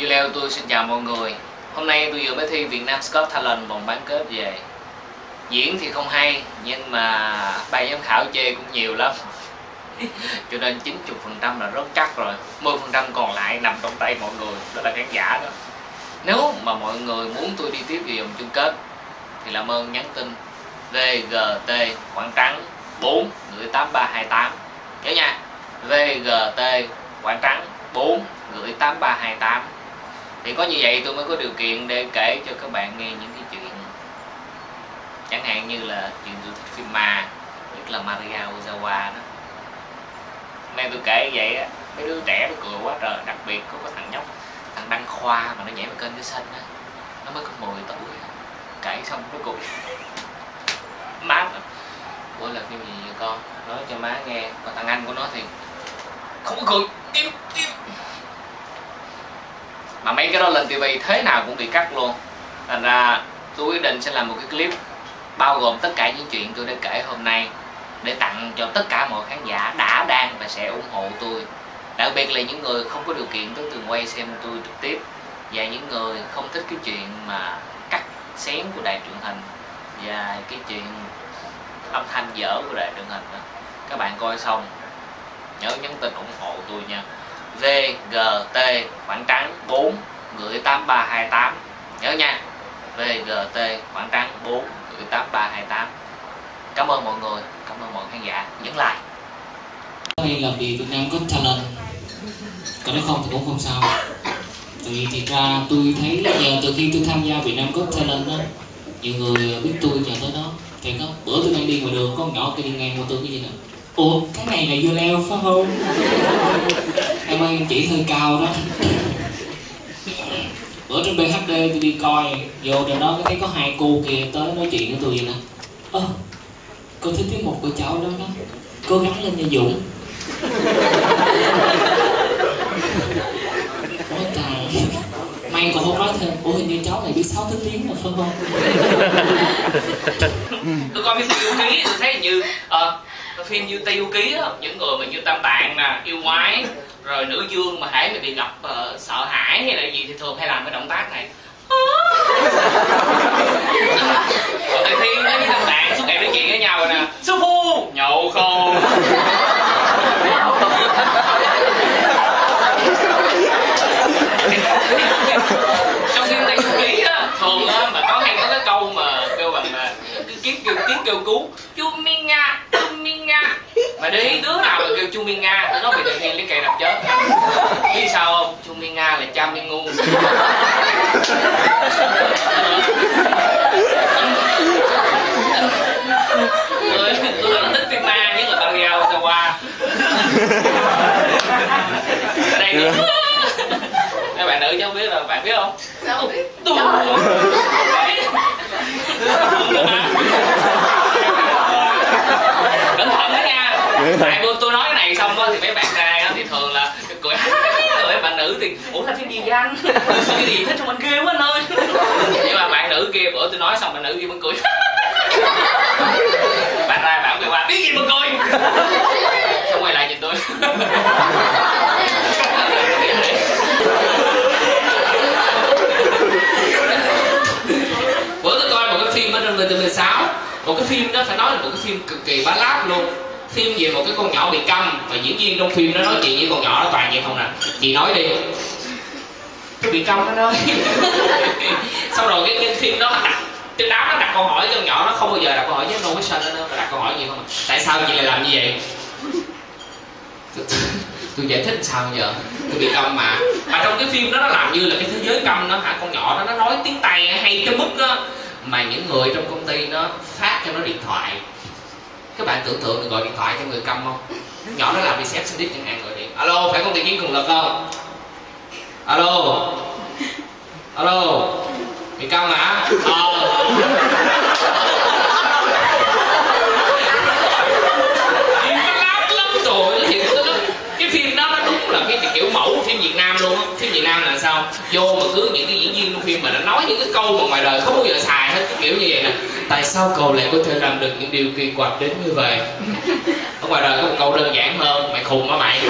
Dư Leo, tôi xin chào mọi người. Hôm nay tôi vừa mới thi Việt Nam Scott Talent vòng bán kết về. Diễn thì không hay, Nhưng mà ban giám khảo chê cũng nhiều lắm. Cho nên 90% là rất chắc rồi. 10% còn lại nằm trong tay mọi người, Đó là khán giả đó. Nếu mà mọi người muốn tôi đi tiếp về vòng chung kết, Thì làm ơn nhắn tin VGT khoảng trắng 4 gửi 8328 Nhớ nha VGT khoảng trắng 4 gửi 8328 thì có như vậy tôi mới có điều kiện để kể cho các bạn nghe những cái chuyện chẳng hạn như là chuyện tôi thích phim ma, nhất là Maria Ozawa đó. Nay tôi kể vậy á, mấy đứa trẻ nó cười quá trời, đặc biệt có cái thằng nhóc, thằng đăng khoa mà nó nhảy vào kênh cái xanh á, nó mới có 10 tuổi kể xong nó cười má ủa, là phim gì vậy con? Nói cho má nghe. Còn thằng anh của nó thì không có cười, im im mà mấy cái đó lên tivi thế nào cũng bị cắt luôn. Thành ra tôi quyết định sẽ làm một cái clip bao gồm tất cả những chuyện tôi đã kể hôm nay để tặng cho tất cả mọi khán giả đã đang và sẽ ủng hộ tôi. Đặc biệt là những người không có điều kiện tới tường quay xem tôi trực tiếp và những người không thích cái chuyện mà cắt xén của đài truyền hình và cái chuyện âm thanh dở của đài truyền hình đó. Các bạn coi xong, nhớ nhắn tin ủng hộ tôi nha. VGT khoảng trắng 4 gửi 8328 nhớ nha VGT khoảng trắng 4 gửi 8328 cảm ơn mọi người, cảm ơn mọi khán giả. Nhấn like. Đây là vì Việt Nam Got Talent. Còn nếu không thì cũng không sao. Tại vì thiệt ra tôi thấy giờ từ khi tôi tham gia Việt Nam Got Talent đó nhiều người biết tôi nhờ tới đó. Thì có bữa tôi đang đi ngoài đường có nhỏ kia đi ngang qua tôi cái gì nè. Ủa, cái này là dưa leo phải không? Em chỉ hơi cao đó. Bữa trên BHD tôi đi coi vô trên đó thấy có hai cô kia tới nói chuyện với tôi vậy nè. Ơ cô thích tiết mục của cháu đó đó cố gắng lên nha Dũng. Ôi trời May còn không nói thêm. Ủa hình như cháu này biết sáu thứ tiếng là phải không? Tôi coi phim Du Ký tôi thấy như uh, phim như Tây Du Ký á, những người mà như Tam Tạng nè yêu quái rồi nữ dương mà hãy mà bị ngập uh, sợ hãi hay là gì thì thường hay làm cái động tác này. Còn thầy thiên với thằng bạn suốt ngày nói chuyện với nhau rồi nè sư phu nhậu không? Trong phim tây du ký á thường á mà có hay có cái câu mà kêu bằng là tiếng kêu tiếng kêu cứu. Chu minh mà đi đứa nào mà kêu chu minh nga tụi nó bị thầy thiên lấy cây đập chết. Biết sao không? Chu minh nga là cha minh ngu. Người người nó thích phim ma nhất là băng giao sao qua đây nữa các bạn nữ cháu biết rồi bạn biết không? Sao biết? tôi cẩn thận đó nha tại tôi tôi nói cái này xong á thì mấy bạn trai á thì thường là cười rồi bạn nữ thì ủa là phim gì vậy anh? Cái gì? Thích trong anh ghê quá anh ơi. Nhưng mà bạn nữ kia bữa tôi nói xong, bạn nữ kia vẫn cười. Bạn trai bạn quay qua, biết gì mà cười? Xong quay lại nhìn tôi. Bữa tôi coi một cái phim ở trên VTV6 một cái phim đó phải nói là một cái phim cực kỳ bá láp luôn phim về một cái con nhỏ bị câm và diễn viên trong phim nó nói chuyện với con nhỏ nó toàn vậy không nè chị nói đi. Tôi bị câm nó nói xong rồi cái, cái phim đó đặt trên đám nó đặt câu hỏi cho con nhỏ nó không bao giờ đặt câu hỏi với no question nữa nó đặt câu hỏi gì không à? tại sao chị lại làm như vậy? Tôi giải thích sao giờ? Tôi bị câm mà. Mà trong cái phim đó nó làm như là cái thế giới câm đó hả? Con nhỏ đó nó nói tiếng tây hay tới mức đó. Mà những người trong công ty nó phát cho nó điện thoại các bạn tưởng tượng gọi điện thoại cho người câm không? Nhỏ nó làm đi xếp xin chẳng hạn, gọi điện. Alo, phải công ty chiến cường lực không alo. Alo. Bị câm hả? Ờ Phim nó lắm lắm rồi thì cái phim đó nó đúng là cái kiểu mẫu phim Việt Nam luôn á phim Việt Nam là sao? Vô mà cứ những cái diễn viên trong phim mà nó nói những cái câu mà ngoài đời không bao giờ xài hết kiểu như vậy nè. Tại sao cậu lại có thể làm được những điều kỳ quặc đến như vậy? Ở ngoài đời có một câu đơn giản hơn, mày khùng hả mày.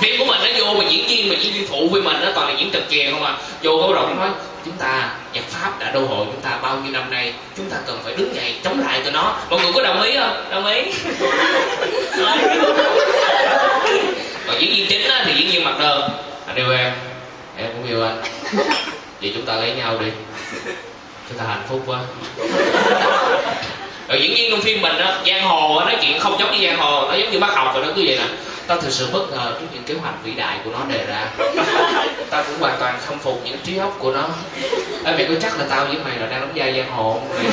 Phim của mình nó vô mà diễn viên mà diễn viên phụ với mình nó toàn là diễn trật chè không à. Vô có đầu nói, chúng ta nhật pháp đã đô hộ chúng ta bao nhiêu năm nay, chúng ta cần phải đứng dậy chống lại tụi nó. Mọi người có đồng ý không? Đồng ý. còn diễn viên chính á, thì diễn viên mặt đơn anh yêu em. Em cũng yêu anh. Vậy chúng ta lấy nhau đi. Chúng ta hạnh phúc quá. Rồi diễn viên trong phim mình á giang hồ á nói chuyện không giống như giang hồ nó giống như bác học rồi đó cứ vậy nè. Tao thực sự bất ngờ trước những kế hoạch vĩ đại của nó đề ra. Tao cũng hoàn toàn khâm phục những trí óc của nó. Ê mày có chắc là tao với mày là đang đóng vai giang hồ không?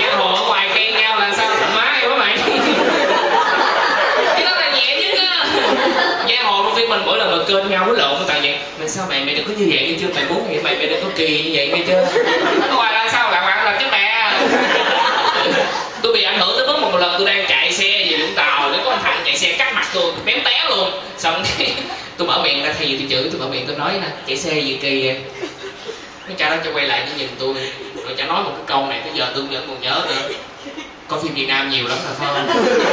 Giang hồ ở ngoài khen nhau là sao má em quá mày cái đó là nhẹ nhất á giang hồ trong phim mà kênh nhau với lộn toàn vậy. Mày sao mày mày đừng có như vậy nghe chưa mày muốn vậy mày mày đừng có kỳ như vậy nghe chưa? Ở ngoài là sao bạn bạn là chứ mẹ? Tôi bị ảnh hưởng tới mức một lần tôi đang chạy xe về vũng tàu để có anh thằng chạy xe cắt mặt tôi bém té luôn. Xong cái tôi mở miệng ra thay vì tôi chửi tôi mở miệng tôi nói nè chạy xe gì kỳ vậy? Cái cha đó cho quay lại nó nhìn tôi. Rồi cha nói một cái câu này tới giờ tôi vẫn còn nhớ nữa. Coi phim việt nam nhiều lắm là phải không